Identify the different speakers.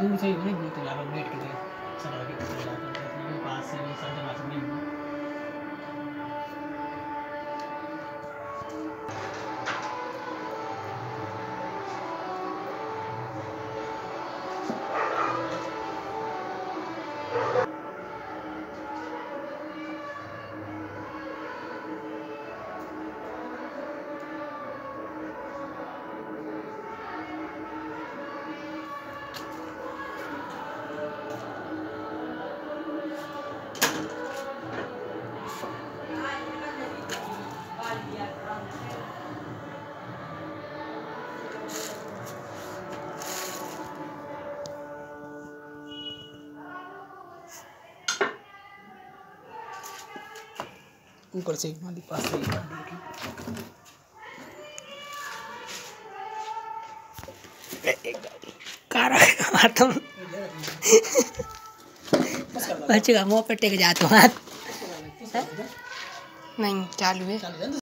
Speaker 1: दूर से ही दूर तो यहाँ पर बैठ के चला के पास से सब जगह से नहीं ऊपर से माली पास से कारा तुम बच्चे का मुँह पे टेक जाते हाथ नहीं चालू है।